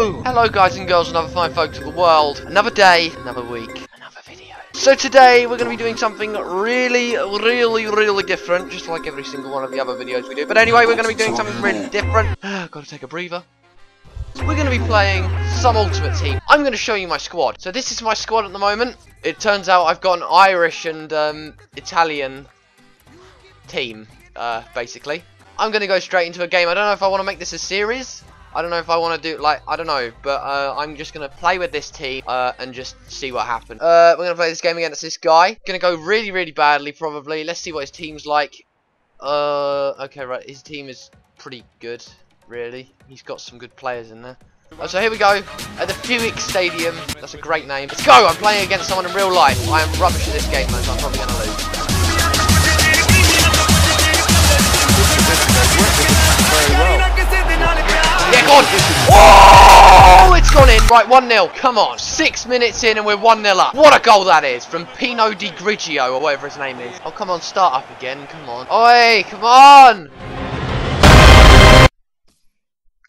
Hello! Guys and girls and other fine folks of the world. Another day, another week, another video. So today we're going to be doing something really, really, really different, just like every single one of the other videos we do. But anyway, we're going to be doing something really different. Gotta take a breather. We're going to be playing some Ultimate Team. I'm going to show you my squad. So this is my squad at the moment. It turns out I've got an Irish and um, Italian team, uh, basically. I'm going to go straight into a game. I don't know if I want to make this a series. I don't know if I want to do, like, I don't know. But uh, I'm just going to play with this team uh, and just see what happens. Uh, we're going to play this game against this guy. Going to go really, really badly, probably. Let's see what his team's like. Uh, okay, right. His team is pretty good really. He's got some good players in there. Oh, so here we go, at the Buick Stadium. That's a great name. Let's go! I'm playing against someone in real life. I am rubbish at this game, man, so I'm probably going to lose. Yeah, go on! Oh, it's gone in. Right, 1-0. Come on. Six minutes in and we're 1-0 up. What a goal that is from Pino Di Grigio or whatever his name is. Oh, come on, start up again. Come on. Oi, come on!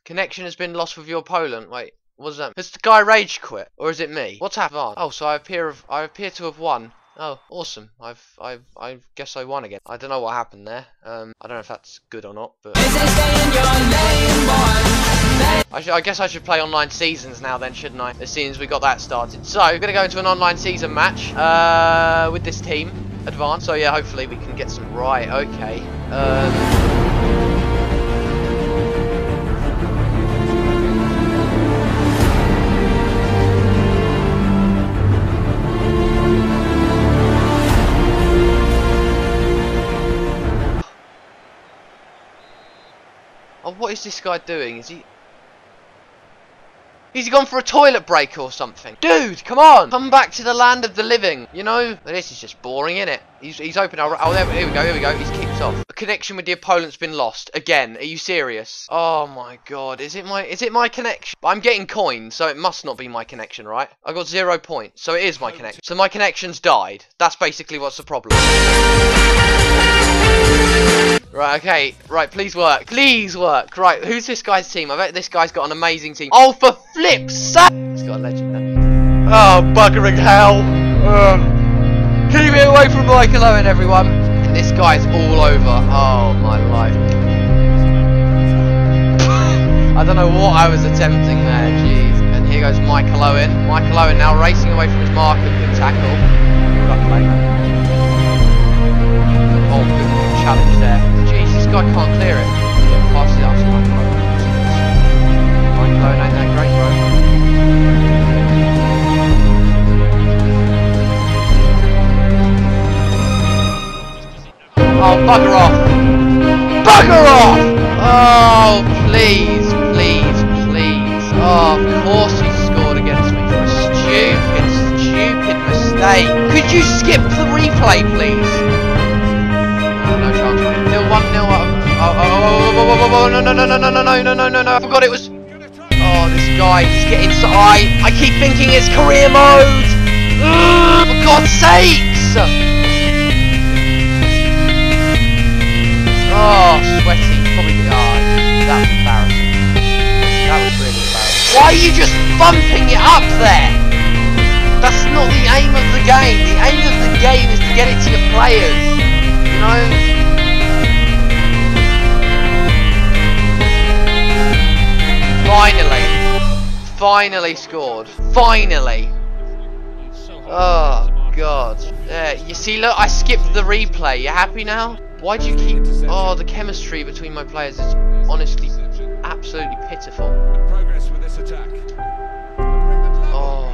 Connection has been lost with your opponent. Wait, what's that? Has the guy rage quit, or is it me? What's happened? Oh, so I appear of I appear to have won. Oh, awesome! I've I I guess I won again. I don't know what happened there. Um, I don't know if that's good or not, but. I, I guess I should play online seasons now then, shouldn't I? As soon as we got that started. So, we're going to go into an online season match uh, with this team, advanced. So yeah, hopefully we can get some right. Okay. Um, Oh, what is this guy doing? Is he... Is he gone for a toilet break or something? Dude, come on! Come back to the land of the living, you know? This is just boring, isn't it? He's, he's open. Oh, oh there, here we go, here we go. He's kicked off. A connection with the opponent's been lost. Again, are you serious? Oh my god, is it my is it my connection? I'm getting coins, so it must not be my connection, right? I got zero points, so it is my connection. So my connection's died. That's basically what's the problem. Right, okay. Right, please work. Please work. Right, who's this guy's team? I bet this guy's got an amazing team. Oh, for flip's sake! He's got a legend then. Oh, buggering hell. Keep it away from Michael Owen, everyone. And this guy's all over. Oh, my life. I don't know what I was attempting there. Jeez. And here goes Michael Owen. Michael Owen now racing away from his marker. Good tackle. Good play. Oh, good challenge there guy can't clear it. It up to my phone. My phone ain't that great, bro. Oh, bugger off! Bugger off! Oh, please, please, please. Oh, of course he scored against me for a stupid, stupid mistake. Could you skip the replay, please? Oh, oh, oh, oh, no, no, no, no, no, no, no, no, no, no. I forgot it was. Oh, this guy, he's getting so. I, I keep thinking it's career mode. for God's sakes. Oh, sweaty. Probably. Oh, that was embarrassing. That was really embarrassing. Why are you just bumping it up there? That's not the aim of the game. The aim of the game is to get it to your players. You know? Finally! Scored. Finally! Oh, God. Yeah, you see, look, I skipped the replay. You happy now? Why do you keep... Oh, the chemistry between my players is honestly absolutely pitiful. Progress with this attack. Oh.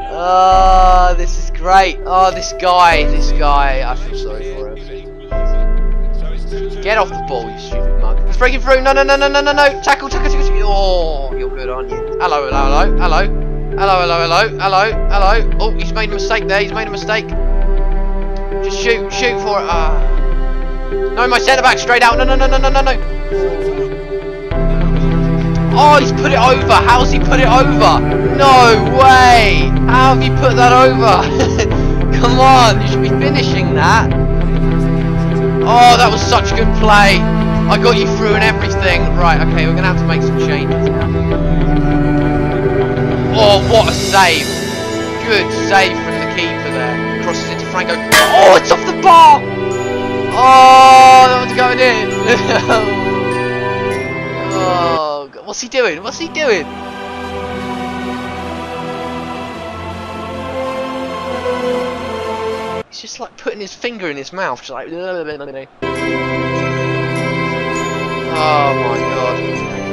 oh, this is Great. Oh, this guy. This guy. I feel sorry for him. Get off the ball, you stupid mug. He's breaking through. No, no, no, no, no, no, no. Tackle, tackle, tackle. tackle. Oh, you're good, aren't you? Hello, hello, hello, hello. Hello, hello, hello, hello, hello. Oh, he's made a mistake there. He's made a mistake. Just shoot, shoot for it. Ah. No, my centre back straight out. No, no, no, no, no, no, no. Oh, he's put it over. How's he put it over? No way. How have you put that over? Come on, you should be finishing that. Oh, that was such a good play. I got you through and everything. Right, okay, we're going to have to make some changes now. Oh, what a save. Good save from the keeper there. Crosses into Franco. Oh, it's off the bar. Oh, that one's going in. oh, God. what's he doing? What's he doing? Just like putting his finger in his mouth, just like. Oh my god.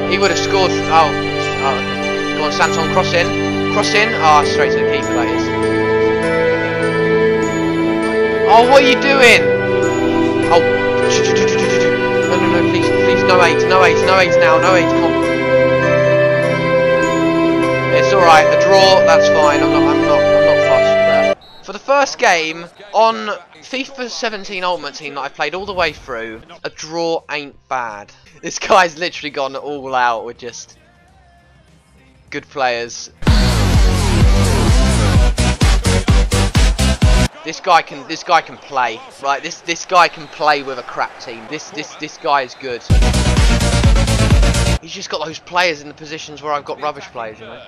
He would have scored. Oh, oh. Go on, Santon, cross in. Cross in. Ah, oh, straight to the keeper, that is. Oh, what are you doing? Oh. No, no, no, please, please, no eight, no eight, no eight now, no eight, come on. It's alright, a draw, that's fine, I'm not, I'm not, For the first game, on FIFA 17 Ultimate Team that I've played all the way through, a draw ain't bad. This guy's literally gone all out with just good players. This guy can this guy can play. Right, this this guy can play with a crap team. This this this guy is good. He's just got those players in the positions where I've got rubbish players, you know.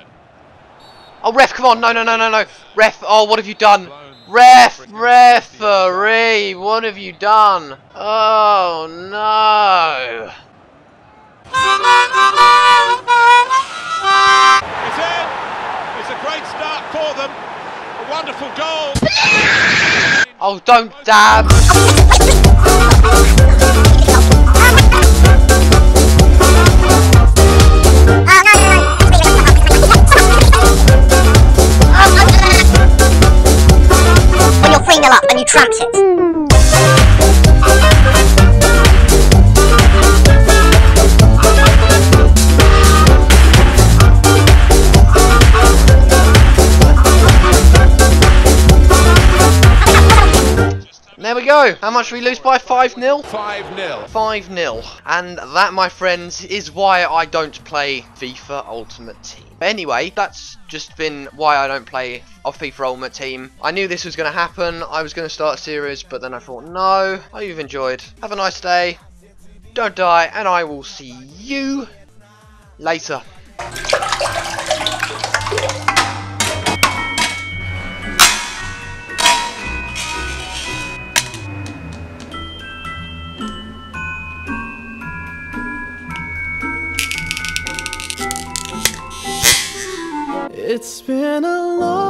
Oh ref, come on, no no no no no. Ref, oh what have you done? Ref, referee, what have you done? Oh no. It's in. It's a great start for them. A wonderful goal. Oh, don't dab. trapped it. There we go. How much we lose by 5 0? 5 0. 5 0. And that, my friends, is why I don't play FIFA Ultimate Team. Anyway, that's just been why I don't play a FIFA Ultimate Team. I knew this was going to happen. I was going to start a series, but then I thought, no. I hope you've enjoyed. Have a nice day. Don't die, and I will see you later. It's been a long